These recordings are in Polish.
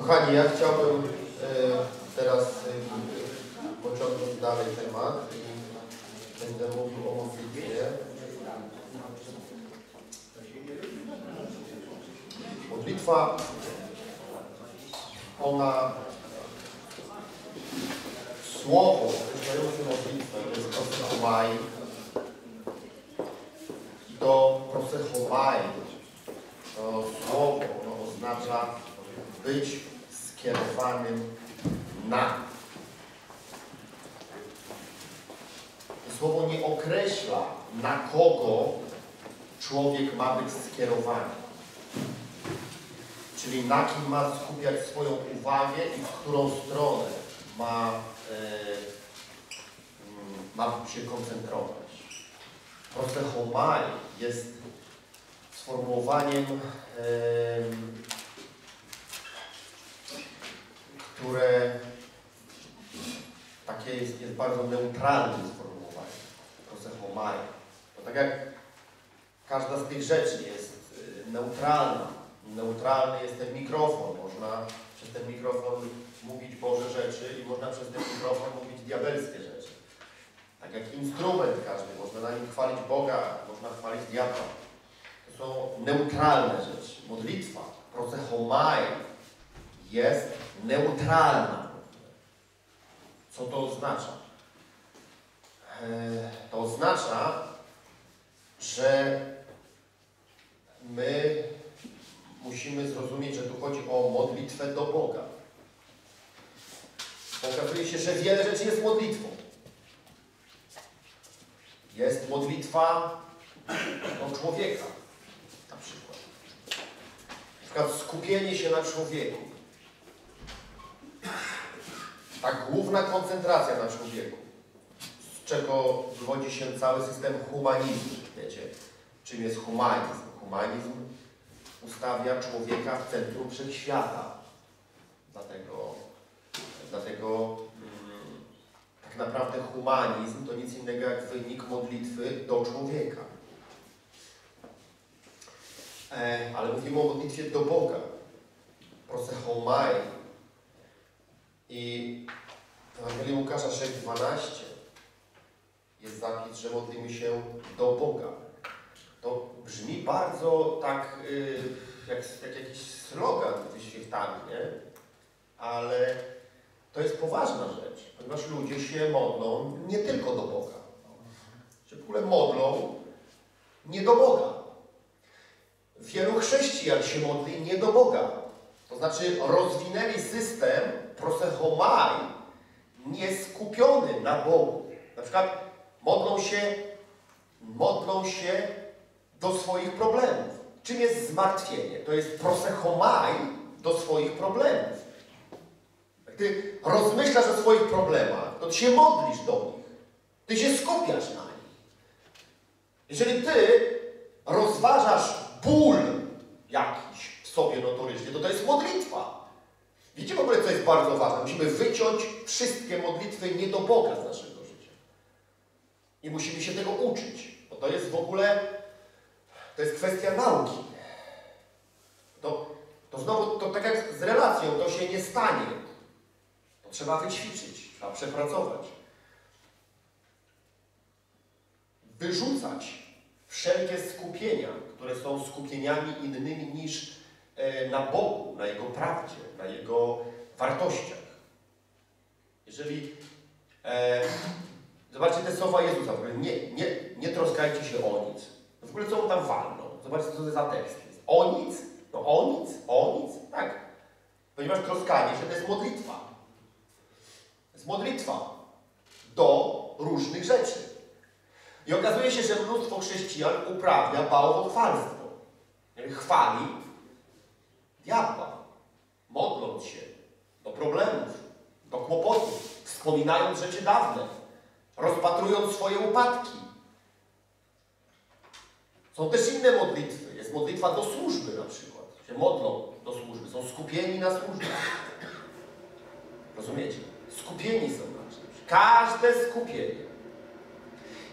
Kochani, ja chciałbym e, teraz e, pociągnąć dalej temat i będę mówił o modlitwie. Modlitwa, ona słowo określające modlitwę to jest prosechomai. To prosechomai to słowo oznacza być skierowanym na. Słowo nie określa, na kogo człowiek ma być skierowany. Czyli na kim ma skupiać swoją uwagę i w którą stronę ma, e, mm, ma się koncentrować. Proste homai jest sformułowaniem, em, które takie jest, jest bardzo neutralnym sformułowaniem. Proste homai. To tak jak każda z tych rzeczy jest y, neutralna. Neutralny jest ten mikrofon. Można przez ten mikrofon mówić Boże rzeczy i można przez ten mikrofon mówić diabelskie rzeczy. Tak jak instrument każdy, można na nim chwalić Boga, można chwalić diabła. To są neutralne rzeczy. Modlitwa, prosechomai jest neutralna. Co to oznacza? E, To oznacza, że my musimy zrozumieć, że tu chodzi o modlitwę do Boga. Okazuje się, że wiele rzeczy jest modlitwą. Jest modlitwa do człowieka, na przykład. Na przykład skupienie się na człowieku. Ta główna koncentracja na człowieku, z czego wywodzi się cały system humanizmu. Wiecie, czym jest humanizm? Humanizm ustawia człowieka w centrum wszechświata. Dlatego, dlatego mm, tak naprawdę humanizm to nic innego jak wynik modlitwy do człowieka. E, ale mówimy o modlitwie do Boga. Prosechomai. I w Ewangelii Łukasza 6,12 jest zapis, że modlimy się do Boga. To brzmi bardzo tak, y, jak, jak jakiś slogan wyświechtany, nie? Ale to jest poważna rzecz, ponieważ ludzie się modlą nie tylko do Boga. Się w ogóle modlą nie do Boga. Wielu chrześcijan się modli nie do Boga. To znaczy rozwinęli system prosechomai nieskupiony na Bogu. Na przykład modlą się, modlą się do swoich problemów. Czym jest zmartwienie? To jest prosechomai do swoich problemów. Jak ty rozmyślasz o swoich problemach, to ty się modlisz do nich. Ty się skupiasz na nich. Jeżeli ty rozważasz ból jakiś sobie notorycznie, to to jest modlitwa. Wiecie w ogóle, co jest bardzo ważne? Musimy wyciąć wszystkie modlitwy nie do Boga z naszego życia. I musimy się tego uczyć, bo to jest w ogóle, to jest kwestia nauki. To, to znowu, to tak jak z relacją, to się nie stanie. To trzeba wyćwiczyć, trzeba przepracować. Wyrzucać wszelkie skupienia, które są skupieniami innymi niż na Bogu, na Jego prawdzie, na Jego wartościach. Jeżeli e, zobaczcie te słowa Jezusa, nie, nie, nie troskajcie się o nic. W ogóle co on tam walną? Zobaczcie, co to za tekst jest. O nic? No o nic? O nic? Tak. Ponieważ troskanie się to jest modlitwa. To jest modlitwa do różnych rzeczy. I okazuje się, że mnóstwo chrześcijan uprawia bałwochwalstwo. Chwali diabła, modląc się do problemów, do kłopotów, wspominając rzeczy dawne, rozpatrując swoje upadki. Są też inne modlitwy. Jest modlitwa do służby na przykład. Się modlą do służby. Są skupieni na służbie. Rozumiecie? Skupieni są na czymś. Każde skupienie.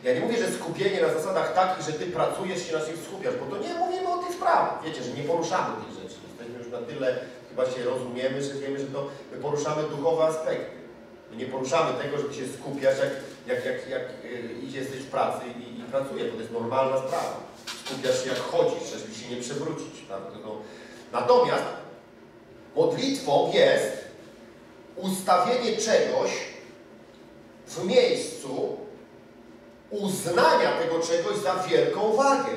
Ja nie mówię, że skupienie na zasadach takich, że Ty pracujesz się na czymś skupiasz, bo to nie mówimy o tych sprawach. Wiecie, że nie poruszamy tych na tyle właśnie rozumiemy, że wiemy, że to my poruszamy duchowe aspekty. My nie poruszamy tego, że ty się skupiasz, jak, jak, jak, jak yy, idzie, jesteś w pracy i, i bo to jest normalna sprawa. Skupiasz się jak chodzisz, żeby się nie przewrócić. To, natomiast modlitwą jest ustawienie czegoś w miejscu uznania tego czegoś za wielką wagę.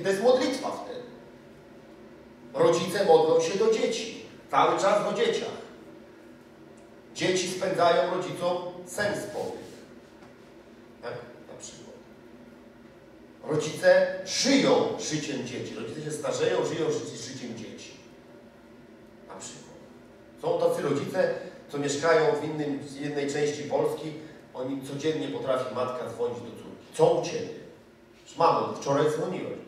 I to jest modlitwa wtedy. Rodzice modlą się do dzieci. Cały czas do dzieciach. Dzieci spędzają rodzicom sens powiek. Tak? Na przykład. Rodzice żyją życiem dzieci. Rodzice się starzeją, żyją życiem dzieci. Na przykład. Są tacy rodzice, co mieszkają w, innym, w jednej części Polski, oni codziennie potrafi matka dzwonić do córki. Co u Ciebie? Mamo, wczoraj dzwoniłem.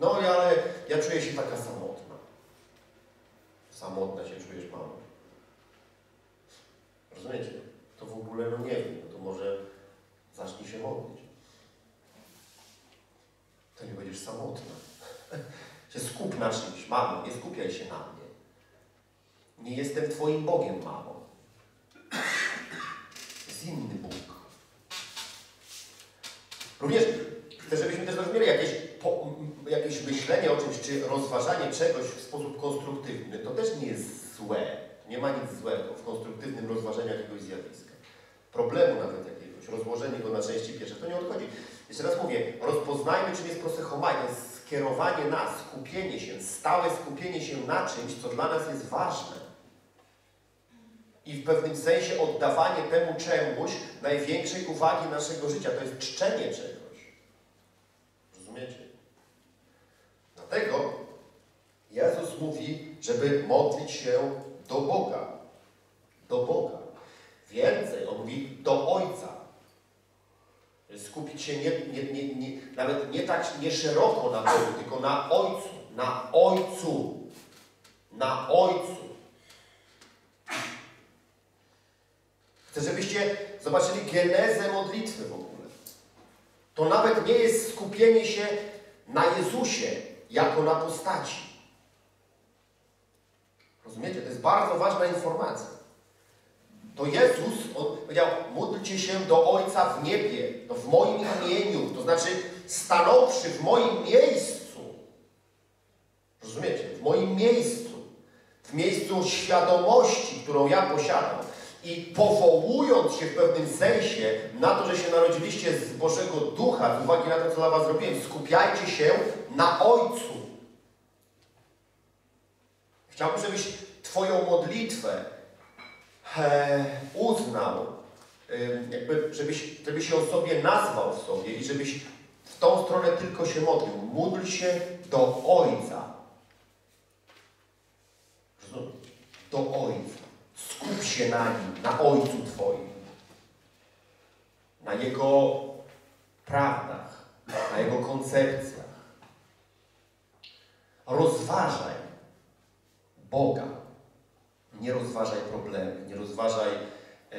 No ale ja czuję się taka samotna. Samotna się czujesz, mamo. Rozumiecie? To w ogóle, no nie wiem, no to może zacznij się modlić. To nie będziesz samotna. się skup na czymś, mamo, nie skupiaj się na mnie. Nie jestem Twoim Bogiem, mamo. Jest inny Bóg. Również chcę, żebyśmy też rozumieli jakieś, po, jakieś myślenie o czymś, czy rozważanie czegoś w sposób konstruktywny. To też nie jest złe. Nie ma nic złego w konstruktywnym rozważaniu jakiegoś zjawiska. Problemu nawet jakiegoś, rozłożenie go na części pierwsze, to nie odchodzi. Jeszcze raz mówię, rozpoznajmy, czym jest prosechomai. To jest skierowanie na, skupienie się, stałe skupienie się na czymś, co dla nas jest ważne i w pewnym sensie oddawanie temu czemuś największej uwagi naszego życia. To jest czczenie czegoś. Rozumiecie? Dlatego Jezus mówi, żeby modlić się do Boga. Do Boga. Więcej, On mówi do Ojca. Skupić się nie, nie, nie, nie, nawet nie tak nie szeroko na Bogu, tylko na Ojcu. Na Ojcu. Na Ojcu. Chcę, żebyście zobaczyli genezę modlitwy w ogóle. To nawet nie jest skupienie się na Jezusie jako na postaci. Rozumiecie? To jest bardzo ważna informacja. To Jezus, On powiedział, módlcie się do Ojca w niebie, to w moim imieniu, to znaczy stanąwszy w moim miejscu. Rozumiecie? W moim miejscu. W miejscu świadomości, którą ja posiadam i powołując się w pewnym sensie na to, że się narodziliście z Bożego Ducha, z uwagi na to, co dla Was zrobiłem, skupiajcie się na Ojcu. Chciałbym, żebyś Twoją modlitwę e, uznał, e, jakby, żebyś, żebyś ją sobie nazwał w sobie i żebyś w tą stronę tylko się modlił. Módl się do Ojca. Do Ojca. Skup się na Nim, na Ojcu Twoim, na Jego prawdach, na Jego koncepcjach. Rozważaj Boga. Nie rozważaj problemy, nie rozważaj e, e,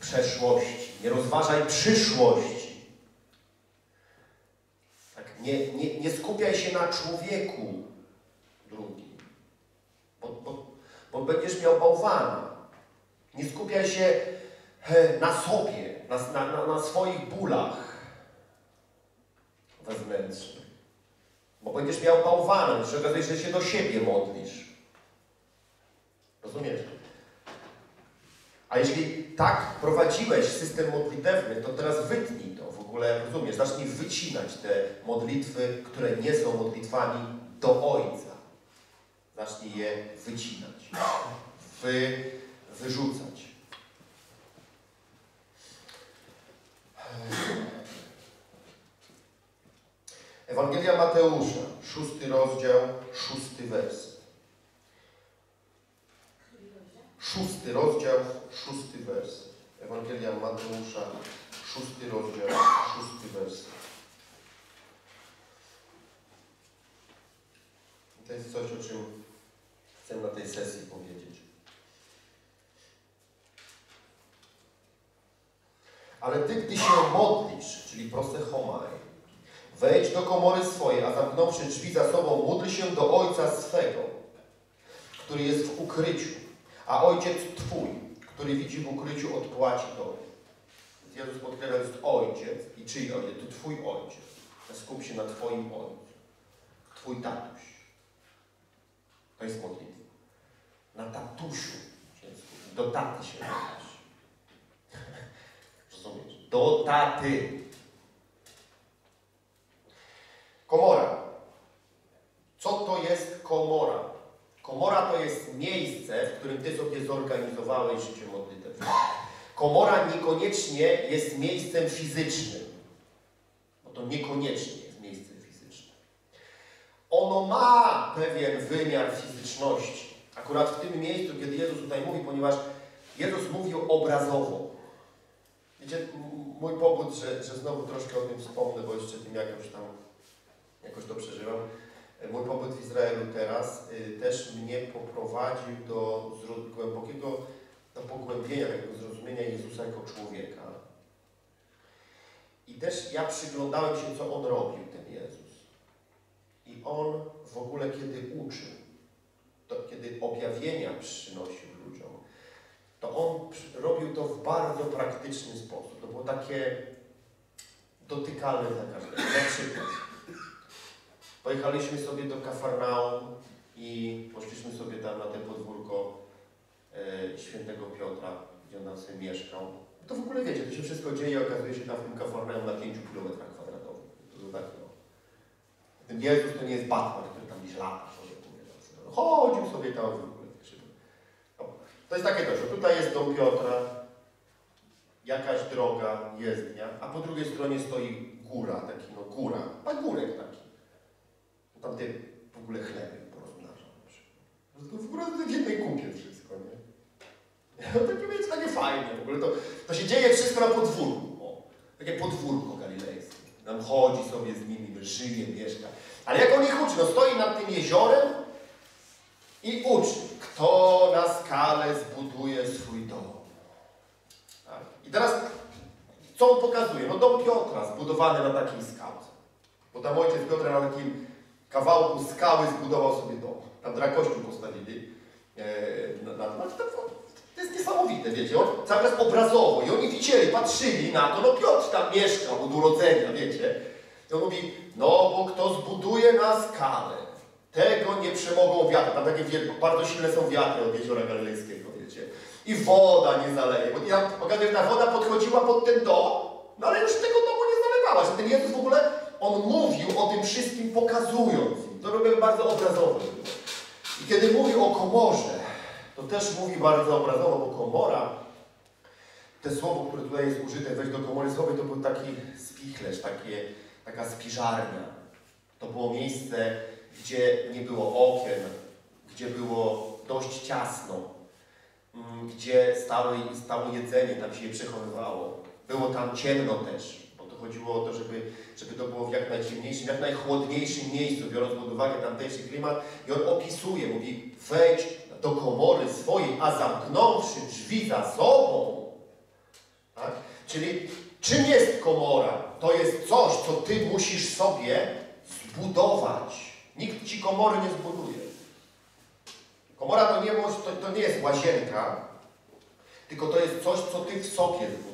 przeszłości, nie rozważaj przyszłości. Tak? Nie, nie, nie skupiaj się na człowieku drugim, bo, bo bo będziesz miał bałwana. Nie skupiaj się na sobie, na, na, na swoich bólach wewnętrznych. Bo będziesz miał bałwana, że okazuje że się do siebie modlisz. Rozumiesz? A jeśli tak prowadziłeś system modlitewny, to teraz wytnij to w ogóle, rozumiesz? Zacznij wycinać te modlitwy, które nie są modlitwami do Ojca. Zacznij je wycinać, wy, wyrzucać. Ewangelia Mateusza, szósty rozdział, szósty werset. Szósty rozdział, szósty werset. Ewangelia Mateusza, szósty rozdział, szósty werset. To jest coś, o czym chcę na tej sesji powiedzieć. Ale ty, gdy się modlisz, czyli proste homaj, wejdź do komory swojej, a zamknąwszy drzwi za sobą, módl się do Ojca swego. który jest w ukryciu, a Ojciec Twój, który widzi w ukryciu, odpłaci Tobie. Jezus podkreśla, jest Ojciec. I czyj Ojciec? To Twój Ojciec. Skup się na Twoim Ojcu. Twój tatuś. To jest modlitwa. Na tatusiu się. Do taty się. Rozumiesz? Do taty. Komora. Co to jest komora? Komora to jest miejsce, w którym Ty sobie zorganizowałeś życie modlitewne. Komora niekoniecznie jest miejscem fizycznym. Bo to niekoniecznie jest miejscem fizycznym. Ono ma pewien wymiar fizyczności. Akurat w tym miejscu, kiedy Jezus tutaj mówi, ponieważ Jezus mówił obrazowo. Wiecie, mój powód, że, że znowu troszkę o tym wspomnę, bo jeszcze tym jakoś tam, jakoś to przeżyłem. Mój pobyt w Izraelu teraz y, też mnie poprowadził do głębokiego do pogłębienia tego zrozumienia Jezusa jako człowieka. I też ja przyglądałem się, co On robił, ten Jezus. I On w ogóle, kiedy uczył, to kiedy objawienia przynosił ludziom, to On robił to w bardzo praktyczny sposób. To było takie dotykalne dla każdego. Na przykład pojechaliśmy sobie do Kafarnaum i poszliśmy sobie tam na te podwórko e, świętego Piotra, gdzie on tam sobie mieszkał. To w ogóle wiecie, to się wszystko dzieje, okazuje się tam w tym Kafarnaum na 5 km kwadratowych. To, tak, no. Ten Jezus to nie jest Batman, który tam gdzieś lata sobie no, Chodził sobie tam w ogóle. No, to jest takie to, że tutaj jest dom Piotra, jakaś droga, jezdnia, a po drugiej stronie stoi góra, taki no góra, pagórek taki. Tam ty w ogóle chleby porozmnażał na przykład. To w ogóle w jednej kupie wszystko, nie? No takie, wiecie, takie fajne w ogóle. To, to się dzieje wszystko na podwórku. O, takie podwórko galilejskie. Tam chodzi sobie z nimi, żyje, mieszka. Ale jak on ich uczy? No stoi nad tym jeziorem i uczy. Kto na skalę zbuduje swój dom? Tak? I teraz co on pokazuje? No dom Piotra zbudowany na takiej skałce. Bo tam ojciec Piotra na takim kawałku skały zbudował sobie dom. Tam drakościu postawili. E, na, na, na, to jest niesamowite, wiecie, on cały czas obrazowo i oni widzieli, patrzyli na to, no Piotr tam mieszkał od urodzenia, wiecie. I on mówi, no bo kto zbuduje na skalę, tego nie przemogą wiatry. Tam takie wielkie, bardzo silne są wiatry od jeziora galilejskiego, wiecie. I woda nie zaleje. Bo ja okazuje że ta woda podchodziła pod ten dom, no ale już tego domu nie zalewała. Że ten Jezus w ogóle, on mówił o tym wszystkim pokazując. To robię bardzo obrazowo. I kiedy mówił o komorze, to też mówi bardzo obrazowo, bo komora, te słowo, które tutaj jest użyte, wejść do komory to był taki spichlerz, takie, taka spiżarnia. To było miejsce, gdzie nie było okien, gdzie było dość ciasno, mm, gdzie stały, stało jedzenie, tam się je przechowywało. Było tam ciemno też, chodziło o to, żeby, żeby to było w jak najciemniejszym, jak najchłodniejszym miejscu, biorąc pod uwagę tamtejszy klimat. I on opisuje, mówi, wejdź do komory swojej, a zamknąwszy drzwi za sobą. Tak? Czyli czym jest komora? To jest coś, co ty musisz sobie zbudować. Nikt ci komory nie zbuduje. Komora to nie, to, to nie jest łazienka, tylko to jest coś, co ty w sobie zbudujesz.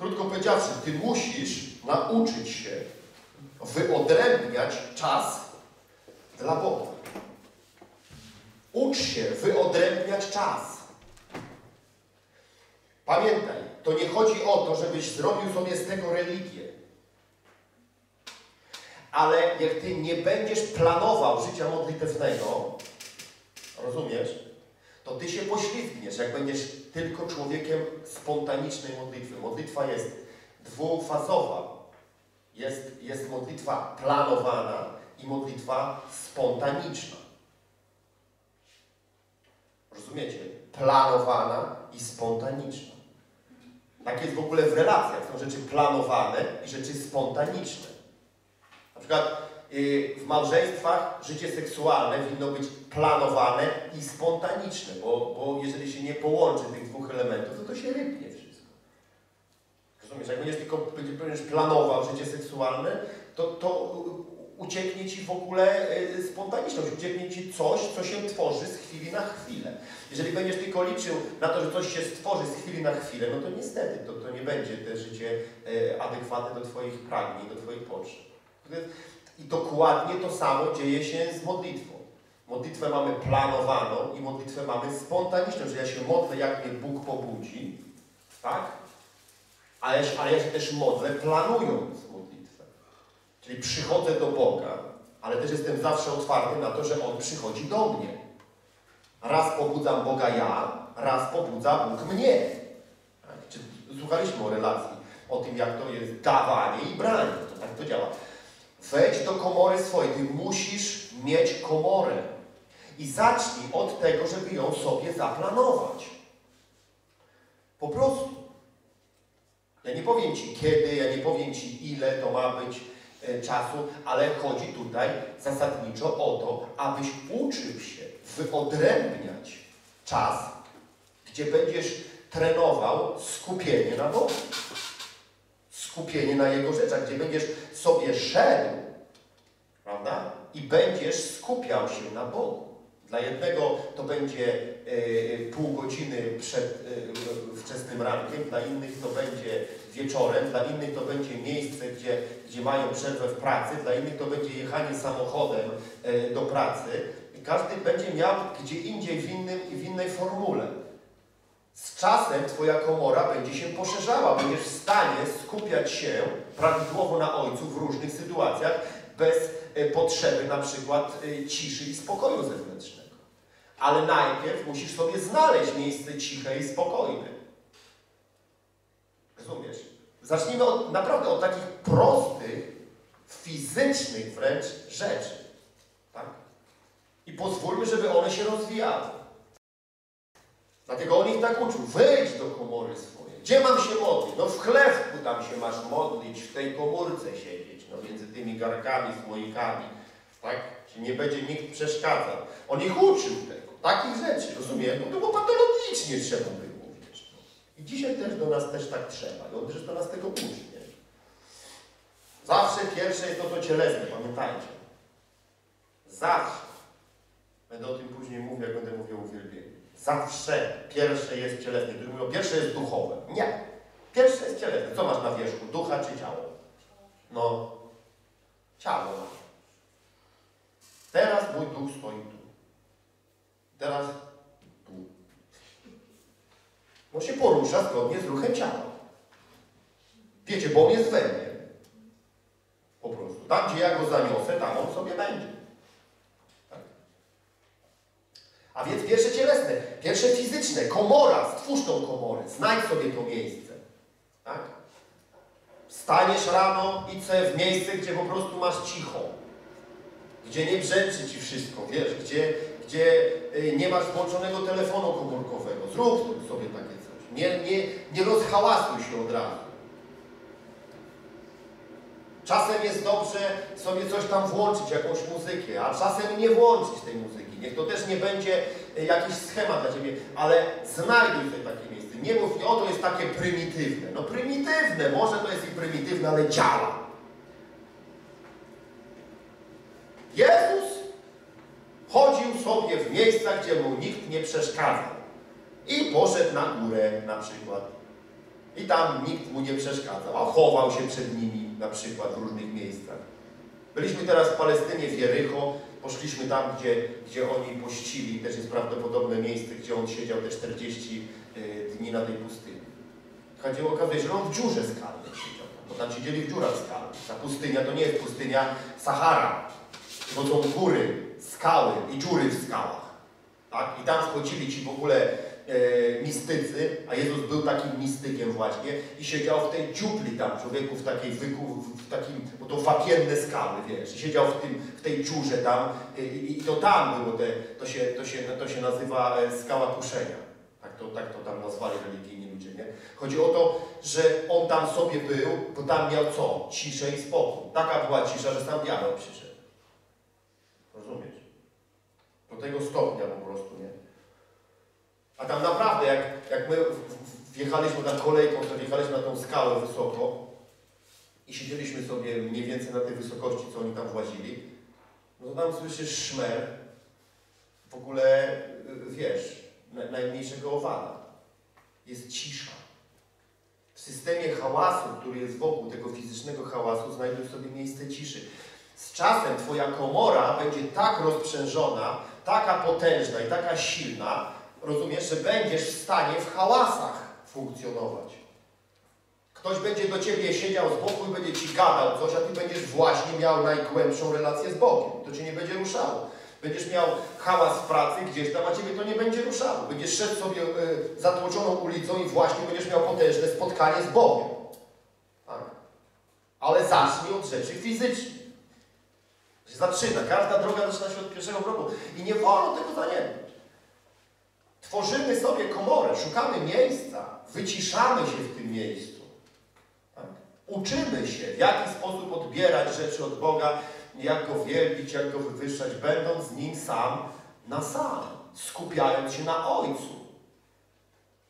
Krótko powiedziawszy, ty musisz nauczyć się wyodrębniać czas dla Boga. Ucz się wyodrębniać czas. Pamiętaj, to nie chodzi o to, żebyś zrobił sobie z tego religię. Ale jak ty nie będziesz planował życia modlitewnego, rozumiesz, to ty się poślizgniesz, jak będziesz tylko człowiekiem spontanicznej modlitwy. Modlitwa jest dwufazowa. Jest, jest modlitwa planowana i modlitwa spontaniczna. Rozumiecie? Planowana i spontaniczna. Tak jest w ogóle w relacjach. Są rzeczy planowane i rzeczy spontaniczne. Na przykład w małżeństwach życie seksualne powinno być planowane i spontaniczne, bo, bo jeżeli się nie połączy tych dwóch elementów, to to się rybnie wszystko. Rozumiesz? Jak będziesz tylko będziesz planował życie seksualne, to, to ucieknie Ci w ogóle y, spontaniczność, ucieknie Ci coś, co się tworzy z chwili na chwilę. Jeżeli będziesz tylko liczył na to, że coś się stworzy z chwili na chwilę, no to niestety to, to nie będzie te życie y, adekwatne do Twoich pragnień, do Twoich potrzeb. I dokładnie to samo dzieje się z modlitwą. Modlitwę mamy planowaną i modlitwę mamy spontaniczną, że ja się modlę, jak mnie Bóg pobudzi, tak? Ale, ale ja się też modlę planując modlitwę. Czyli przychodzę do Boga, ale też jestem zawsze otwarty na to, że On przychodzi do mnie. Raz pobudzam Boga ja, raz pobudza Bóg mnie. Tak? Czy słuchaliśmy o relacji, o tym, jak to jest dawanie i branie. To tak to działa. Wejdź do komory swojej. Ty musisz mieć komorę. I zacznij od tego, żeby ją sobie zaplanować. Po prostu. Ja nie powiem Ci kiedy, ja nie powiem Ci ile to ma być e, czasu, ale chodzi tutaj zasadniczo o to, abyś uczył się wyodrębniać czas, gdzie będziesz trenował skupienie na Bogu. Skupienie na Jego rzeczach, gdzie będziesz sobie szedł, prawda? I będziesz skupiał się na Bogu. Dla jednego to będzie y, pół godziny przed y, wczesnym rankiem, dla innych to będzie wieczorem, dla innych to będzie miejsce, gdzie, gdzie mają przerwę w pracy, dla innych to będzie jechanie samochodem y, do pracy. I każdy będzie miał gdzie indziej w, innym, w innej formule. Z czasem Twoja komora będzie się poszerzała, będziesz w stanie skupiać się prawidłowo na Ojcu w różnych sytuacjach, bez potrzeby na przykład ciszy i spokoju zewnętrznego. Ale najpierw musisz sobie znaleźć miejsce ciche i spokojne. Rozumiesz? Zacznijmy od, naprawdę od takich prostych, fizycznych wręcz rzeczy. Tak? I pozwólmy, żeby one się rozwijały. Dlatego on ich tak uczył. Wejdź do komory swojej. Gdzie mam się modlić? No w chlewku tam się masz modlić, w tej komórce siedzieć, no między tymi garkami, słoikami. Tak? Czy nie będzie nikt przeszkadzał. On ich uczył tego. Takich rzeczy, rozumiem? No bo patologicznie trzeba było, wiesz. No. I dzisiaj też do nas też tak trzeba. I on też do nas tego uczy, nie? Zawsze pierwsze jest to, to cielesne, pamiętajcie. Zawsze. Będę o tym później mówił, jak będę mówił o uwielbieniu. Zawsze pierwsze jest cielesne. Którzy mówią, pierwsze jest duchowe. Nie. Pierwsze jest cielesne. Co masz na wierzchu? Ducha czy ciało? No, ciało. Teraz mój duch stoi tu. Teraz tu. On się porusza zgodnie z ruchem ciała. Wiecie, bo on jest we mnie. Po prostu. Tam, gdzie ja go zaniosę, tam on sobie będzie. Tak. A więc pierwsze cielesne, pierwsze fizyczne, komora, stwórz tą komorę, znajdź sobie to miejsce. Tak? Staniesz rano i chcę w miejsce, gdzie po prostu masz cicho. Gdzie nie brzęczy ci wszystko, wiesz, gdzie, gdzie y, nie masz włączonego telefonu komórkowego. Zrób sobie takie coś. Nie, nie, nie rozhałasuj się od razu. Czasem jest dobrze sobie coś tam włączyć, jakąś muzykę, a czasem nie włączyć tej muzyki. Niech to też nie będzie y, jakiś schemat dla Ciebie, ale znajduj sobie takie miejsce. Nie mów o to jest takie prymitywne. No prymitywne, może to jest i prymitywne, ale działa. Jezus chodził sobie w miejscach, gdzie mu nikt nie przeszkadzał. I poszedł na górę na przykład. I tam nikt mu nie przeszkadzał, a chował się przed nimi na przykład w różnych miejscach. Byliśmy teraz w Palestynie, w Jericho, poszliśmy tam, gdzie, gdzie oni pościli, też jest prawdopodobne miejsce, gdzie on siedział te 40 y, dni na tej pustyni. Chodziło okazuje się, że on w dziurze skalnej siedział, bo tam siedzieli w dziurach skalnych. Ta pustynia to nie jest pustynia Sahara, bo są góry, skały i dziury w skałach. Tak? I tam wchodzili ci w ogóle mistycy, a Jezus był takim mistykiem właśnie i siedział w tej dziupli tam, człowieku w takiej wyku, w takim, bo to wapienne skały, wiesz, I siedział w, tym, w tej dziurze tam i, i to tam było, te, to, się, to, się, to się nazywa e, skała kuszenia. Tak to, tak to tam nazwali religijni ludzie, nie? Chodzi o to, że on tam sobie był, bo tam miał co? Ciszę i spokój. Taka była cisza, że sam diabeł przyszedł. Rozumiesz? Do tego stopnia po prostu? A tam naprawdę, jak, jak my wjechaliśmy na kolejką, to wjechaliśmy na tą skałę wysoko i siedzieliśmy sobie mniej więcej na tej wysokości, co oni tam włazili, no to tam słyszysz szmer, w ogóle, y, wiesz, na- najmniejszego owada. Jest cisza. W systemie hałasu, który jest wokół tego fizycznego hałasu, znajdujesz sobie miejsce ciszy. Z czasem Twoja komora będzie tak rozprzężona, taka potężna i taka silna, rozumiesz, że będziesz w stanie w hałasach funkcjonować. Ktoś będzie do Ciebie siedział z boku i będzie Ci gadał coś, a Ty będziesz właśnie miał najgłębszą relację z Bogiem. To Cię nie będzie ruszało. Będziesz miał hałas w pracy gdzieś tam, a Ciebie to nie będzie ruszało. Będziesz szedł sobie y, zatłoczoną ulicą i właśnie będziesz miał potężne spotkanie z Bogiem. Tak? Ale zacznij od rzeczy fizycznych. Zaczyna. Każda droga zaczyna się od pierwszego kroku. I nie wolno tego zaniedbać. Tworzymy sobie komorę, szukamy miejsca, wyciszamy się w tym miejscu. Tak? Uczymy się, w jaki sposób odbierać rzeczy od Boga, jak Go wielbić, jak Go wywyższać, będąc z Nim sam na sam, skupiając się na Ojcu.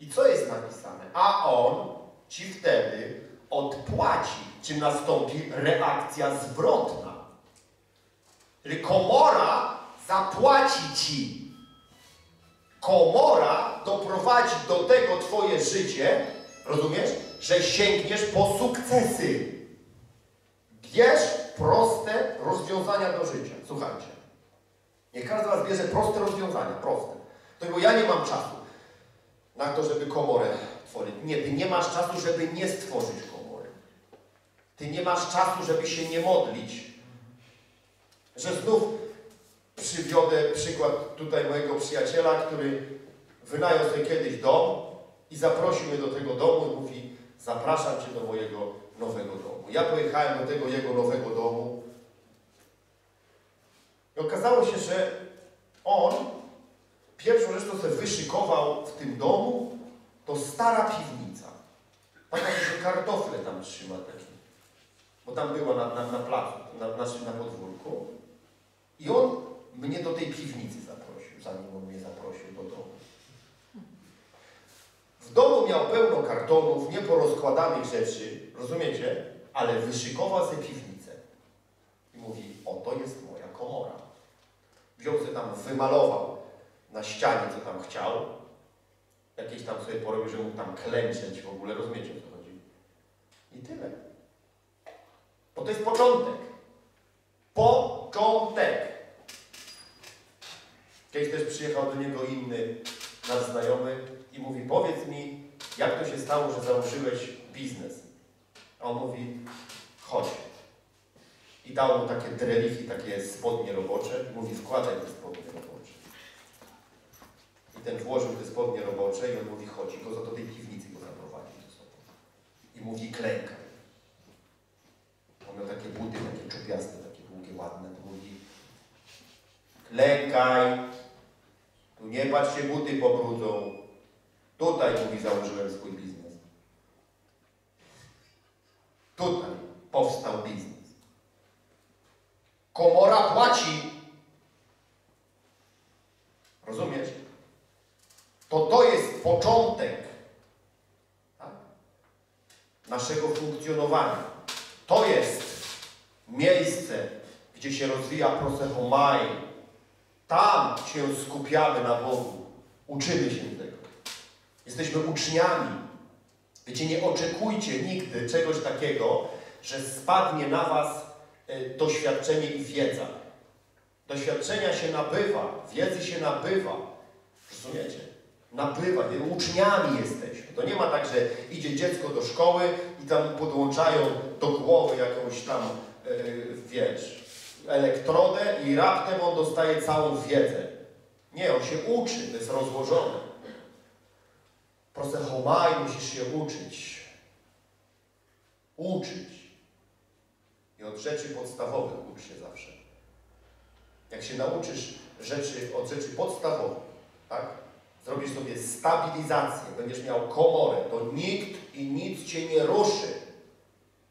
I co jest napisane? A On Ci wtedy odpłaci, czy nastąpi reakcja zwrotna. Czyli komora zapłaci Ci. Komora doprowadzi do tego Twoje życie, rozumiesz, że sięgniesz po sukcesy. Bierz proste rozwiązania do życia. Słuchajcie. Nie każdy z Was bierze proste rozwiązania, proste. Bo ja nie mam czasu na to, żeby komorę tworzyć. Nie, Ty nie masz czasu, żeby nie stworzyć komory. Ty nie masz czasu, żeby się nie modlić. Że znów przywiodę przykład tutaj mojego przyjaciela, który wynajął sobie kiedyś dom i zaprosił mnie do tego domu i mówi zapraszam Cię do mojego nowego domu. Ja pojechałem do tego jego nowego domu i okazało się, że on pierwszą rzecz, co sobie wyszykował w tym domu, to stara piwnica. Taka, że kartofle tam trzyma takie. Bo tam była na, na, na placu, na, na, na podwórku. I on mnie do tej piwnicy zaprosił, zanim on mnie zaprosił do domu. W domu miał pełno kartonów, nieporozkładanych rzeczy, rozumiecie? Ale wyszykował sobie piwnicę. I mówi, oto jest moja komora. Wziął sobie tam, wymalował na ścianie, co tam chciał. Jakieś tam sobie porobił, że mógł tam klęczeć w ogóle, rozumiecie, o co chodzi? I tyle. Bo to jest początek. Początek. Kiedyś też przyjechał do niego inny nasz znajomy i mówi, powiedz mi, jak to się stało, że założyłeś biznes? A on mówi, chodź. I dał mu takie drelichy, takie spodnie robocze i mówi, wkładaj te spodnie robocze. I ten włożył te spodnie robocze i on mówi, chodź. I go za do tej piwnicy go zaprowadził ze sobą. I mówi, klękaj. On miał takie buty, takie czupiaste, takie długie, ładne. To mówi, klękaj. Nie patrz się, buty pobrudzą. Tutaj, mówi, założyłem swój biznes. Tutaj powstał biznes. Komora płaci. Rozumiesz? To to jest początek tak? naszego funkcjonowania. To jest miejsce, gdzie się rozwija prosechomai. Tam się skupiamy na Bogu. Uczymy się tego. Jesteśmy uczniami. Wiecie, nie oczekujcie nigdy czegoś takiego, że spadnie na Was e, doświadczenie i wiedza. Doświadczenia się nabywa, wiedzy się nabywa. Rozumiecie? Nabywa, uczniami jesteśmy. To nie ma tak, że idzie dziecko do szkoły i tam podłączają do głowy jakąś tam, e, wiesz, elektrodę i raptem on dostaje całą wiedzę. Nie, on się uczy, to jest rozłożone. Prosechomai musisz się uczyć. Uczyć. I od rzeczy podstawowych ucz się zawsze. Jak się nauczysz rzeczy, od rzeczy podstawowych, tak? Zrobisz sobie stabilizację, będziesz miał komorę, to nikt i nic cię nie ruszy.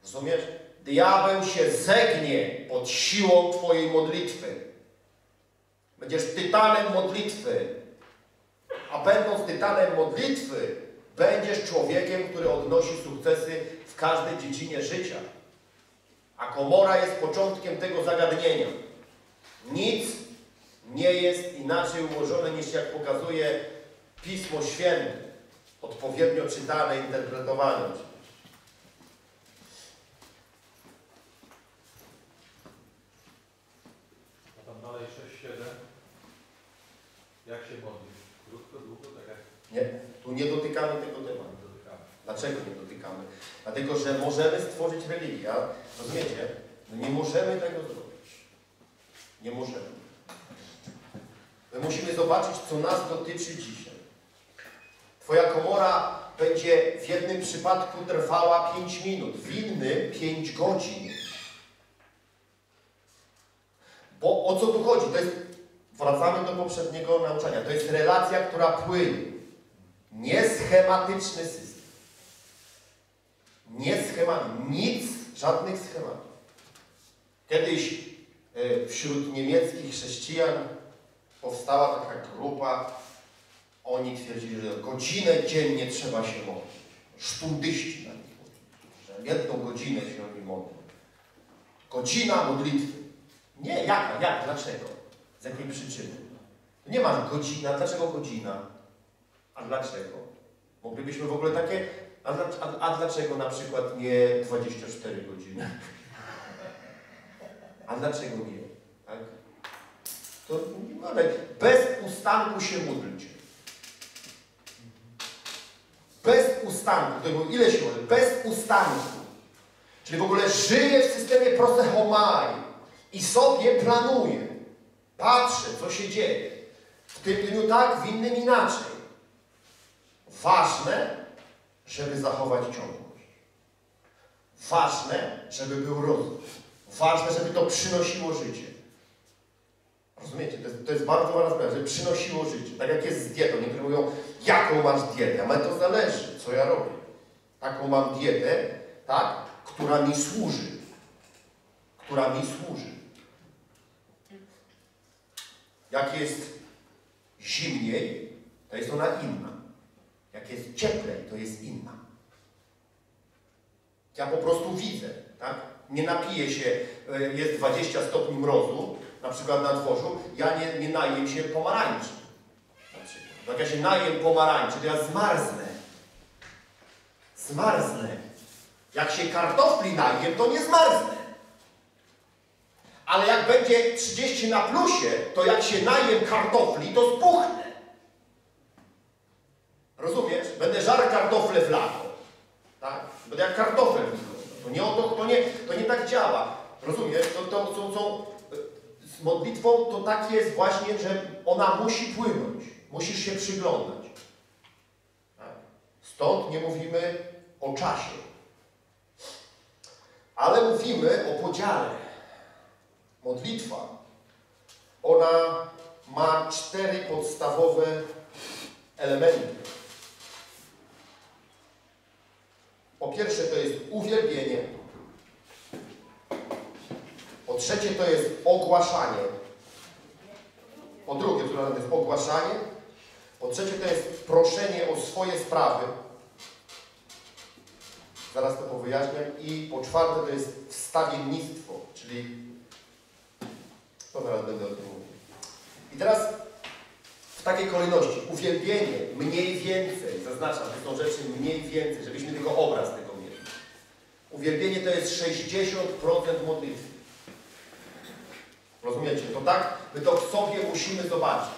Rozumiesz? Diabeł się zegnie pod siłą twojej modlitwy. Będziesz tytanem modlitwy. A będąc tytanem modlitwy, będziesz człowiekiem, który odnosi sukcesy w każdej dziedzinie życia. A komora jest początkiem tego zagadnienia. Nic nie jest inaczej ułożone niż jak pokazuje Pismo Święte, odpowiednio czytane, interpretowane. A tam dalej 6-7. Jak się modlisz? Krótko, długo, tak jak Nie, tu nie dotykamy tego tematu. Dlaczego nie dotykamy? Dlatego, że możemy stworzyć religię. Rozumiecie? No nie możemy tego zrobić. Nie możemy. My musimy zobaczyć, co nas dotyczy dzisiaj. Twoja komora będzie w jednym przypadku trwała 5 minut, w innym 5 godzin. Bo o co tu chodzi? To jest, wracamy do poprzedniego nauczania. To jest relacja, która płynie. Nie schematyczny system. Nie schemat, nic, żadnych schematów. Kiedyś e, wśród niemieckich chrześcijan powstała taka grupa, oni twierdzili, że godzinę dziennie trzeba się modlić. Sztundyści na nich że jedną godzinę się oni. Godzina modlitwy. Nie, jaka, jak, dlaczego? Z jakiej przyczyny? Nie ma godzina, dlaczego godzina? A dlaczego? Moglibyśmy w ogóle takie a, a, a dlaczego na przykład nie 24 godziny? A dlaczego nie? Tak? To no, bez ustanku się módlcie. Bez ustanku, to było ile się może? Bez ustanku. Czyli w ogóle żyje w systemie prosechomai i sobie planuje. Patrzę, co się dzieje. W tym dniu tak, w innym inaczej. Ważne, żeby zachować ciągłość. Ważne, żeby był rozwój. Ważne, żeby to przynosiło życie. Rozumiecie? To jest, to jest bardzo ważna sprawa, żeby przynosiło życie. Tak jak jest z dietą. Niektórzy mówią, jaką masz dietę? Ale to zależy, co ja robię. Taką mam dietę, tak, która mi służy. Która mi służy. Jak jest zimniej, to jest ona inna. Jak jest cieplej, to jest inna. Ja po prostu widzę, tak? Nie napiję się, e, jest 20 stopni mrozu, na przykład na dworzu, ja nie, nie najem się pomarańczy. Jak ja się najem pomarańczy, to ja zmarznę. Zmarznę. Jak się kartofli najem, to nie zmarznę. Ale jak będzie 30 na plusie, to jak się najem kartofli, to spuchnę. Rozumiesz? Będę żarł kartofle w lato. Tak? Będę jak kartofel wygląda. To nie, to, to, nie, to nie tak działa. Rozumiesz? To, to są, są, z modlitwą to tak jest właśnie, że ona musi płynąć. Musisz się przyglądać. Tak? Stąd nie mówimy o czasie. Ale mówimy o podziale. Modlitwa, ona ma cztery podstawowe elementy. Po pierwsze to jest uwielbienie. Po trzecie to jest ogłaszanie. Po drugie to jest ogłaszanie. Po trzecie to jest proszenie o swoje sprawy. Zaraz to powyjaśniam. I po czwarte to jest wstawiennictwo, czyli zaraz będę o tym mówił. I teraz w takiej kolejności. Uwielbienie, mniej więcej, zaznaczam, są rzeczy mniej więcej, żebyśmy tylko obraz tego mieli. Uwielbienie to jest 60% modlitwy. Rozumiecie? To tak, my to w sobie musimy zobaczyć.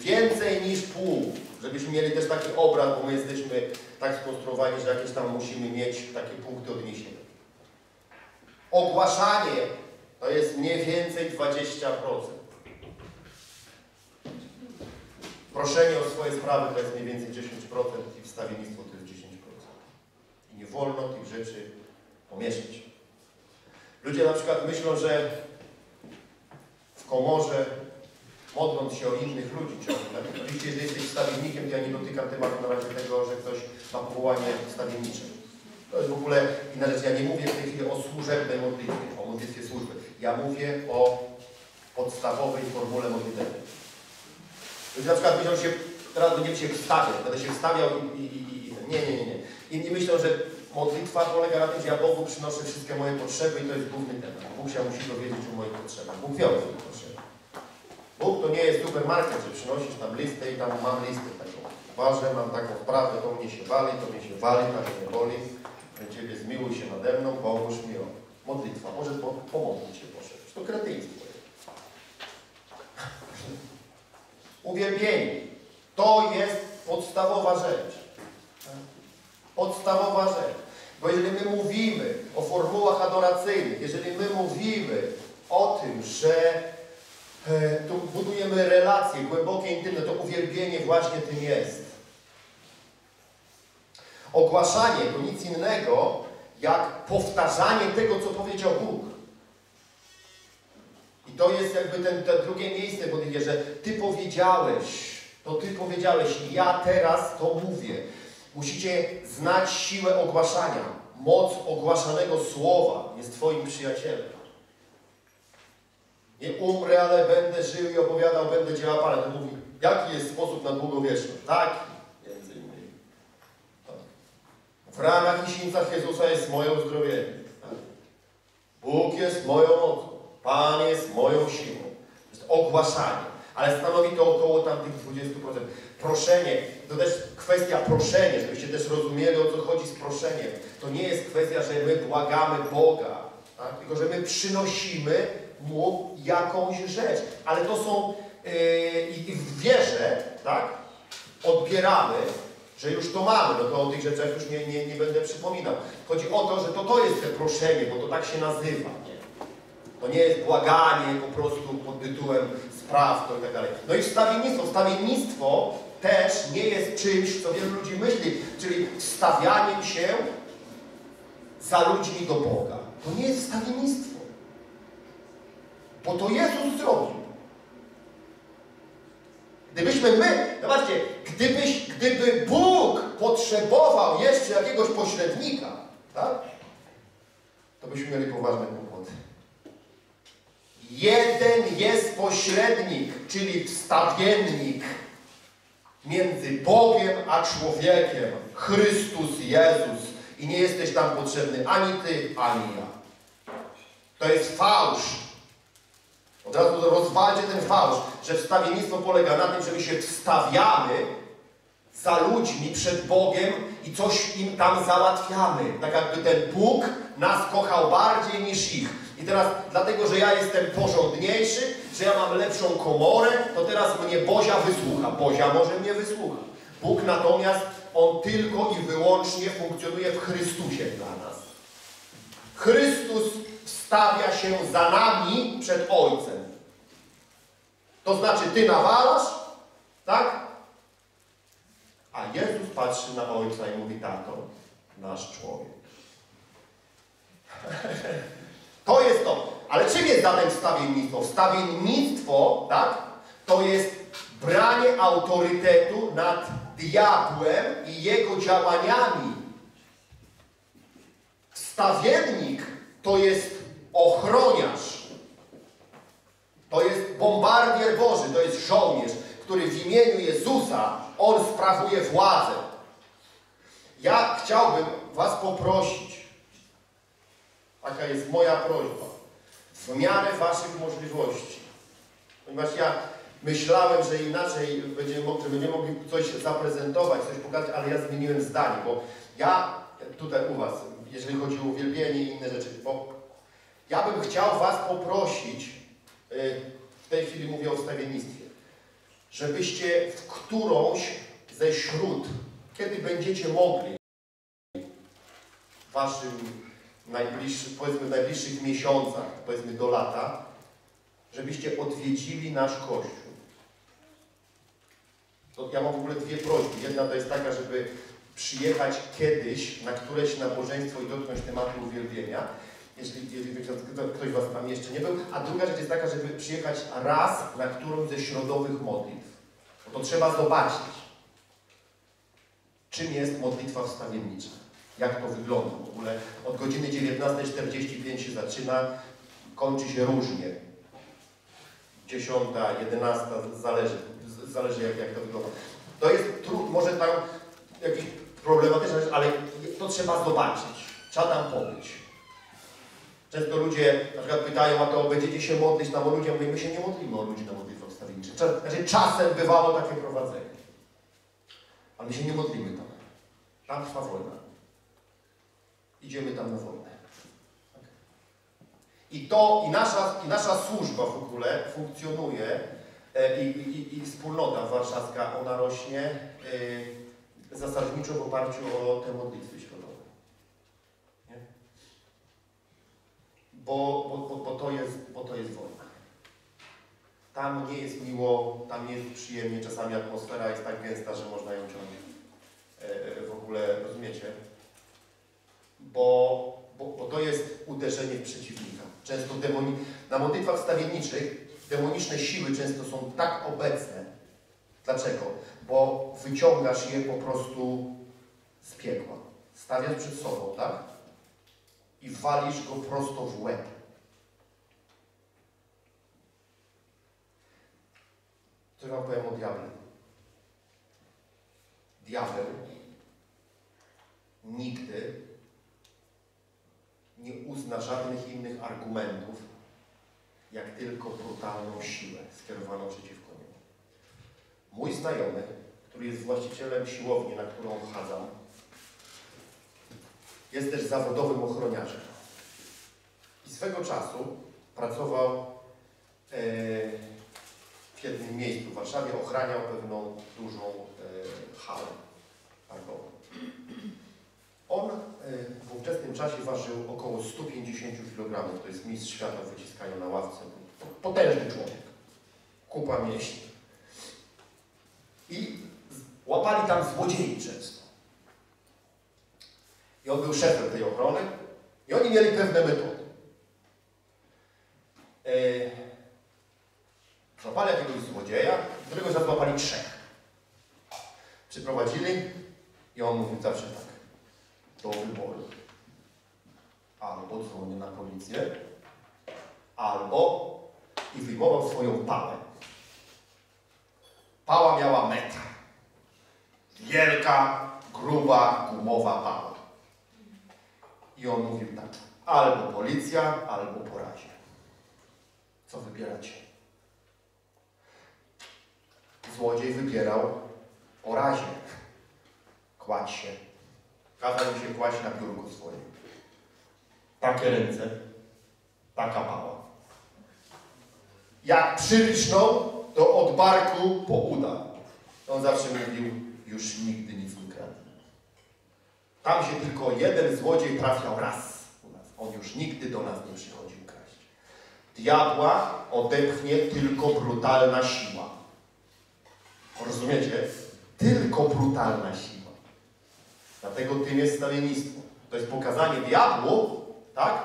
Więcej niż pół, żebyśmy mieli też taki obraz, bo my jesteśmy tak skonstruowani, że jakieś tam musimy mieć takie punkty odniesienia. Ogłaszanie to jest mniej więcej 20%. Proszenie o swoje sprawy to jest mniej więcej 10% i wstawiennictwo to jest 10%. I nie wolno tych rzeczy pomieszać. Ludzie na przykład myślą, że w komorze, modląc się o innych ludzi ciągle, oczywiście jeżeli jesteś wstawiennikiem, to ja nie dotykam tematu na razie tego, że ktoś ma powołanie wstawiennicze. To jest w ogóle inna rzecz. Ja nie mówię w tej chwili o służebnej modlitwie, o modlitwie służby. Ja mówię o podstawowej formule modlitewnej. Ludzie na przykład myślą, że się, teraz będziemy się wstawiać, będę się wstawiał i, i, i, i nie, nie, nie, nie. Inni myślą, że modlitwa polega na tym, że ja Bogu przynoszę wszystkie moje potrzeby i to jest główny temat. Bóg się musi dowiedzieć o moich potrzebach. Bóg wie o swoich potrzebach. Bóg to nie jest supermarket, że przynosisz tam listę i tam mam listę taką. Ważę, mam taką wprawę, to mnie się wali, to mnie się wali, tak mnie boli. Ciebie zmiłuj się nade mną, pomóż mi o. Modlitwa. Może po, pomodlić się proszę. To kretyństwo jest. Uwielbienie. To jest podstawowa rzecz. Podstawowa rzecz. Bo jeżeli my mówimy o formułach adoracyjnych, jeżeli my mówimy o tym, że e, tu budujemy relacje głębokie, intymne, to uwielbienie właśnie tym jest. Ogłaszanie to nic innego, jak powtarzanie tego, co powiedział Bóg. I to jest jakby ten, to drugie miejsce modlitwie, że Ty powiedziałeś, to Ty powiedziałeś, ja teraz to mówię. Musicie znać siłę ogłaszania. Moc ogłaszanego słowa jest Twoim przyjacielem. Nie umrę, ale będę żył i opowiadał, będę dzieła Pana. To mówi, jaki jest sposób na długowieczność? Taki, między innymi. Tak. W ranach i sińcach Jezusa jest moje uzdrowienie. Bóg jest moją mocą. Pan jest moją siłą. To jest ogłaszanie. Ale stanowi to około tamtych 20%. Proszenie, to też kwestia proszenia, żebyście też rozumieli o co chodzi z proszeniem. To nie jest kwestia, że my błagamy Boga, tak? tylko że my przynosimy Mu jakąś rzecz. Ale to są yy, i w wierze, tak? Odbieramy, że już to mamy, no to o tych rzeczach już nie, nie, nie będę przypominał. Chodzi o to, że to, to jest te proszenie, bo to tak się nazywa. To nie jest błaganie po prostu pod tytułem spraw to i tak dalej. No i wstawiennictwo. Wstawiennictwo też nie jest czymś, co wielu ludzi myśli, czyli wstawianiem się za ludźmi do Boga. To nie jest wstawiennictwo. Bo to Jezus zrobił. Gdybyśmy my, zobaczcie, gdybyś, gdyby Bóg potrzebował jeszcze jakiegoś pośrednika, tak? To byśmy mieli poważne kłopoty. Jeden jest pośrednik, czyli wstawiennik między Bogiem a człowiekiem. Chrystus Jezus. I nie jesteś tam potrzebny ani ty, ani ja. To jest fałsz. Od razu rozwalcie ten fałsz, że wstawiennictwo polega na tym, że my się wstawiamy za ludźmi przed Bogiem i coś im tam załatwiamy. Tak jakby ten Bóg nas kochał bardziej niż ich. I teraz, dlatego, że ja jestem porządniejszy, że ja mam lepszą komorę, to teraz mnie Bozia wysłucha. Bozia może mnie wysłucha. Bóg natomiast, On tylko i wyłącznie funkcjonuje w Chrystusie dla nas. Chrystus wstawia się za nami przed Ojcem. To znaczy, Ty nawalasz, tak? A Jezus patrzy na Ojca i mówi, tato, nasz człowiek. To jest to. Ale czym jest zatem wstawiennictwo? Wstawiennictwo, tak, to jest branie autorytetu nad diabłem i jego działaniami. Wstawiennik to jest ochroniarz. To jest bombardier Boży, to jest żołnierz, który w imieniu Jezusa, on sprawuje władzę. Ja chciałbym Was poprosić, Taka jest moja prośba. W miarę Waszych możliwości. Ponieważ ja myślałem, że inaczej będziemy będziemy mogli coś zaprezentować, coś pokazać, ale ja zmieniłem zdanie, bo ja tutaj u Was, jeżeli chodzi o uwielbienie i inne rzeczy, bo ja bym chciał Was poprosić, y, w tej chwili mówię o wstawiennictwie, żebyście w którąś ze śród, kiedy będziecie mogli, Waszym najbliższych, powiedzmy w najbliższych miesiącach, powiedzmy do lata, żebyście odwiedzili nasz Kościół. To ja mam w ogóle dwie prośby. Jedna to jest taka, żeby przyjechać kiedyś na któreś nabożeństwo i dotknąć tematu uwielbienia, jeśli, jeżeli ktoś Was tam jeszcze nie był. A druga rzecz jest taka, żeby przyjechać raz na którąś ze środowych modlitw. Bo to trzeba zobaczyć, czym jest modlitwa wstawiennicza jak to wygląda. W ogóle od godziny 19.45 się zaczyna, kończy się różnie. 10, 11, zależy, zależy jak, jak to wygląda. To jest trud, może tam jakiś problematyczna rzecz, ale to trzeba zobaczyć, trzeba tam pobyć. Często ludzie na przykład pytają, a to będziecie się modlić na ludzie, mówię, my się nie modlimy o ludzi na modlitwach wstawienniczych. Czas- Znaczy czasem bywało takie prowadzenie. Ale my się nie modlimy tam. Tam trwa wojna. Idziemy tam na wojnę. I to, i nasza, i nasza służba w ogóle funkcjonuje e, i, i, i wspólnota warszawska, ona rośnie e, zasadniczo w oparciu o te modlitwy środowe. Nie? Bo, bo, bo, to jest, bo to jest wojna. Tam nie jest miło, tam nie jest przyjemnie, czasami atmosfera jest tak gęsta, że można ją ciągnąć. E, e, w ogóle, rozumiecie? Bo, bo, bo to jest uderzenie w przeciwnika. Często demoni... na modlitwach stawienniczych demoniczne siły często są tak obecne. Dlaczego? Bo wyciągasz je po prostu z piekła. Stawiasz przed sobą, tak? I walisz go prosto w łeb. Co wam powiem o diable? Diabeł nigdy nie uzna żadnych innych argumentów, jak tylko brutalną siłę skierowaną przeciwko niemu. Mój znajomy, który jest właścicielem siłowni, na którą chadzam, jest też zawodowym ochroniarzem. I swego czasu pracował e, w jednym miejscu w Warszawie, ochraniał pewną dużą e, halę targową. On e, w ówczesnym czasie ważył około 150 kg. To jest mistrz świata w wyciskaniu na ławce. Potężny człowiek. Kupa mięśni. I łapali tam złodziei często. I on był szefem tej ochrony. I oni mieli pewne metody. E, złapali jakiegoś złodzieja, którego złapali trzech. Przyprowadzili i on mówił zawsze tak do wyboru. Albo dzwonię na policję, albo i wyjmował swoją pałę. Pała miała metr. Wielka, gruba, gumowa pała. I on mówił tak, albo policja, albo po razie. Co wybieracie? Złodziej wybierał o razie. Kładź się. Kazał mi się kłaść na biurku swoim. Takie ręce, taka pała. Jak przyryczną, to od barku po uda. On zawsze mówił, już nigdy nic nie. Tam się tylko jeden złodziej trafiał raz u nas. On już nigdy do nas nie przychodził kraść. Diabła odepchnie tylko brutalna siła. Rozumiecie? Tylko brutalna siła. Dlatego tym jest stawiennictwo. To jest pokazanie diabłu, tak?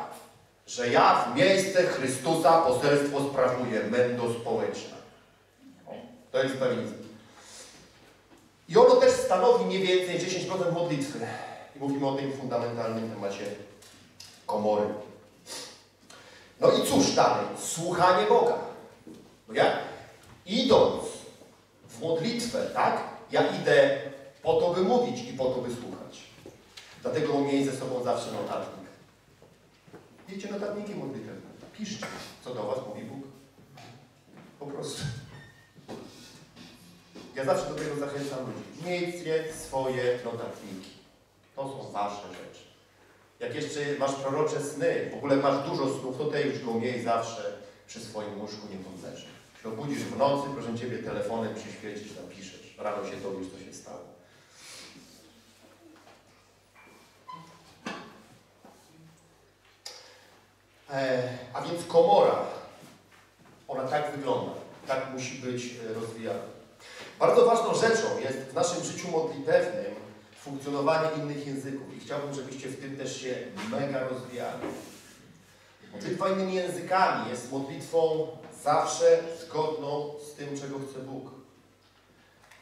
Że ja w miejsce Chrystusa poselstwo sprawuję, mendo społeczna. O, to jest stawiennictwo. I ono też stanowi mniej więcej 10% modlitwy. Mówimy o tym fundamentalnym temacie komory. No i cóż dalej? Słuchanie Boga. Bo ja idąc w modlitwę, tak? Ja idę po to, by mówić i po to, by słuchać. Dlatego miej ze sobą zawsze notatnik. Miejcie notatniki modlitewne. Piszcie, co do Was mówi Bóg. Po prostu. Ja zawsze do tego zachęcam ludzi. Miejcie swoje notatniki. To są Wasze rzeczy. Jak jeszcze masz prorocze sny, w ogóle masz dużo snów, to te już go miej zawsze przy swoim łóżku, niech on leży. Się obudzisz w nocy, proszę Ciebie telefonem przyświecisz, napiszesz. Rano się dowiesz, co się stało. E, a więc komora, ona tak wygląda, tak musi być e, rozwijana. Bardzo ważną rzeczą jest w naszym życiu modlitewnym funkcjonowanie innych języków i chciałbym, żebyście w tym też się mega rozwijali. Modlitwa innymi językami jest modlitwą zawsze zgodną z tym, czego chce Bóg.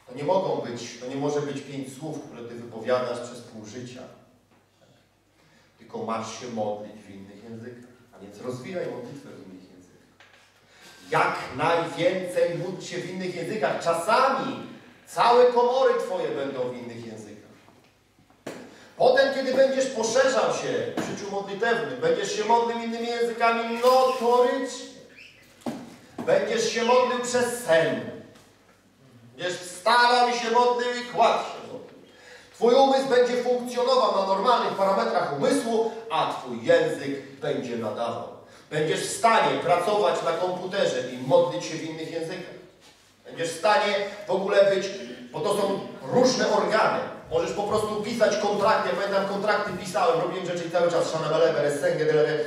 To nie mogą być, to nie może być pięć słów, które Ty wypowiadasz przez pół życia. Tylko masz się modlić w innych językach. A więc rozwijaj modlitwę w innych językach. Jak najwięcej módl się w innych językach. Czasami całe komory Twoje będą w innych językach. Potem, kiedy będziesz poszerzał się w życiu modlitewnym, będziesz się modlił innymi językami notorycznie. Będziesz się modlił przez sen. Będziesz wstawał i się modlił i kładł się. Twój umysł będzie funkcjonował na normalnych parametrach umysłu, a Twój język będzie nadawał. Będziesz w stanie pracować na komputerze i modlić się w innych językach. Będziesz w stanie w ogóle być, bo to są różne organy. Możesz po prostu pisać kontrakty. Ja pamiętam, kontrakty pisałem, robiłem rzeczy cały czas, szanabelebe, resengę, delebe,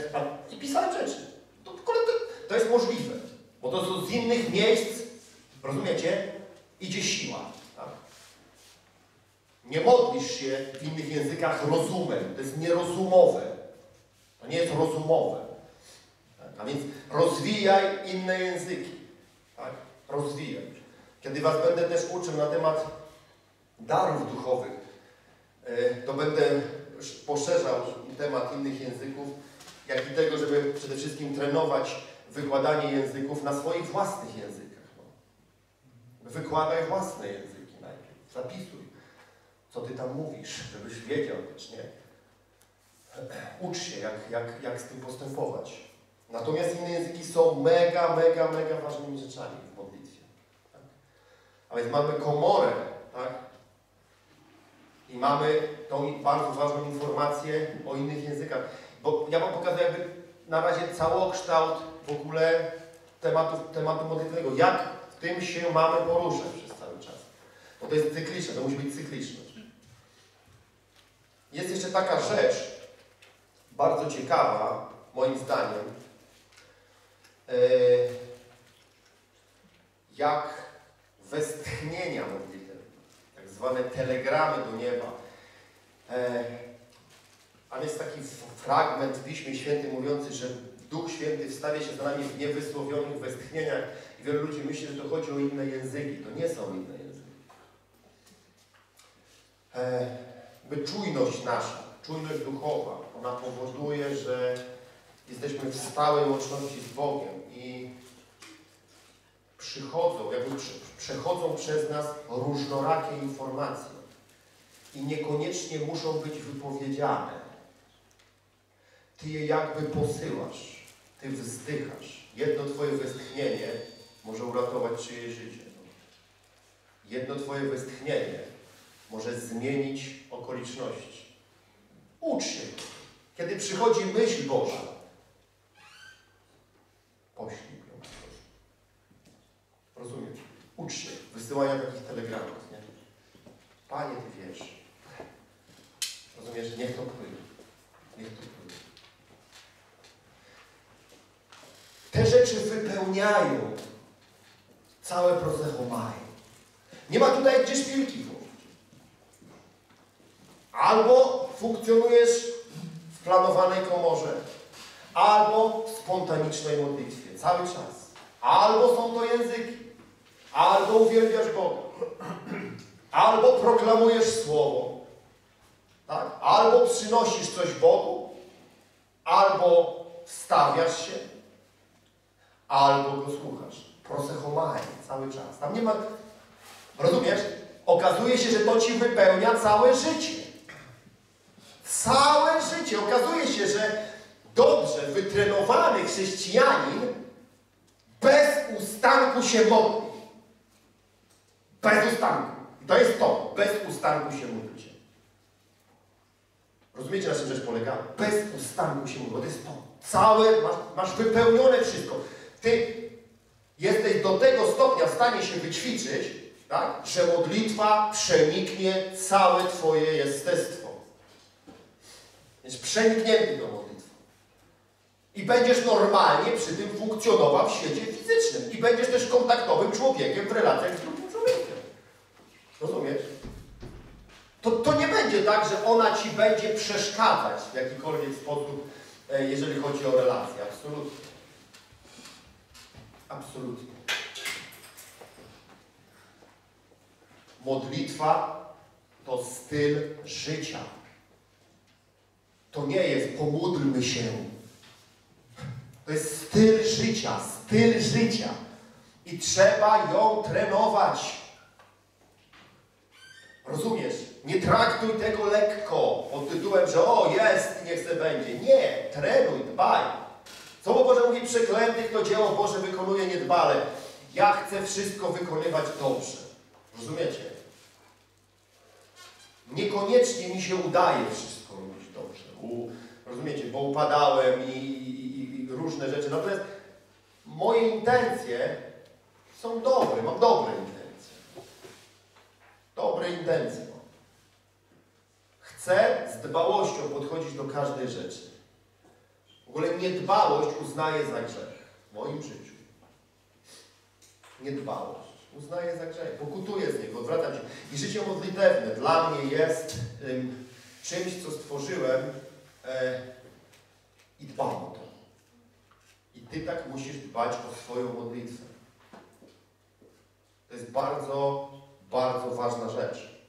i pisałem rzeczy. To, to, to jest możliwe, bo to są z innych miejsc, rozumiecie? Idzie siła. Tak? Nie modlisz się w innych językach rozumem, to jest nierozumowe. To nie jest rozumowe. Tak? A więc rozwijaj inne języki. Tak? Rozwijaj. Kiedy Was będę też uczył na temat darów duchowych, e, to będę poszerzał temat innych języków, jak i tego, żeby przede wszystkim trenować wykładanie języków na swoich własnych językach. No. Wykładaj własne języki najpierw. Zapisuj, co Ty tam mówisz, żebyś wiedział też, nie? Ucz się, jak, jak, jak z tym postępować. Natomiast inne języki są mega, mega, mega ważnymi rzeczami w modlitwie. Tak? A więc mamy komorę, tak? I mamy tą bardzo ważną informację o innych językach. Bo ja Wam pokazuję jakby na razie całokształt w ogóle tematu, tematu modlitwowego. Jak w tym się mamy poruszać przez cały czas. Bo to jest cykliczne, to musi być cykliczność. Jest jeszcze taka rzecz, bardzo ciekawa, moim zdaniem, e, jak westchnienia modlitewne, tak zwane telegramy do nieba. E, a jest taki fragment w Piśmie Świętym mówiący, że Duch Święty wstawia się za nami w niewysłowionych westchnieniach i wielu ludzi myśli, że to chodzi o inne języki. To nie są inne języki. E, by czujność nasza, czujność duchowa, ona powoduje, że jesteśmy w stałej łączności z Bogiem i przychodzą, jakby przechodzą przez nas różnorakie informacje i niekoniecznie muszą być wypowiedziane. Ty je jakby posyłasz, Ty wzdychasz. Jedno Twoje westchnienie może uratować czyjeś życie. Jedno Twoje westchnienie może zmienić okoliczności. Ucz się. Kiedy przychodzi myśl Boża, poślij ją. Rozumiesz? Ucz się wysyłania takich telegramów. Nie? Panie, Ty wiesz. Rozumiesz? Niech to płynie. Niech to płynie. Te rzeczy wypełniają całe prosechomaj. Nie ma tutaj gdzie szpilki. Albo funkcjonujesz w planowanej komorze, albo w spontanicznej modlitwie, cały czas. Albo są to języki, albo uwielbiasz Boga, albo proklamujesz Słowo, tak? albo przynosisz coś Bogu, albo stawiasz się, albo go słuchasz. Prosechomai cały czas. Tam nie ma... Rozumiesz? Okazuje się, że to ci wypełnia całe życie. Całe życie. Okazuje się, że dobrze wytrenowany chrześcijanin bez ustanku się modli. Bez ustanku. I to jest to. Bez ustanku się modlicie. Rozumiecie, na czym rzecz polega? Bez ustanku się modli. To jest to. Całe, masz, masz wypełnione wszystko. Ty jesteś do tego stopnia w stanie się wyćwiczyć, tak, że modlitwa przeniknie całe Twoje jestestwo. Jest przeniknięty do modlitwy. I będziesz normalnie przy tym funkcjonował w świecie fizycznym. I będziesz też kontaktowym człowiekiem w relacjach z drugim. Rozumiesz? To, to nie będzie tak, że ona Ci będzie przeszkadzać w jakikolwiek sposób, e, jeżeli chodzi o relacje. Absolutnie. Absolutnie. Modlitwa to styl życia. To nie jest pomódlmy się. To jest styl życia, styl życia. I trzeba ją trenować. Rozumiesz? Nie traktuj tego lekko, pod tytułem, że o, jest, niech se będzie. Nie, trenuj, dbaj. Słowo Boże mówi, przeklęty, kto dzieło Boże wykonuje niedbale. Ja chcę wszystko wykonywać dobrze. Rozumiecie? Niekoniecznie mi się udaje wszystko robić dobrze. U, rozumiecie, bo upadałem i, i, i różne rzeczy. Natomiast moje intencje są dobre, mam dobre intencje. Dobre intencje. Chcę z dbałością podchodzić do każdej rzeczy. W ogóle niedbałość uznaję za grzech w moim życiu. Niedbałość uznaję za grzech, pokutuję z niego, odwracam się. I życie modlitewne dla mnie jest ym, czymś, co stworzyłem e, i dbam o to. I Ty tak musisz dbać o swoją modlitwę. To jest bardzo, bardzo ważna rzecz.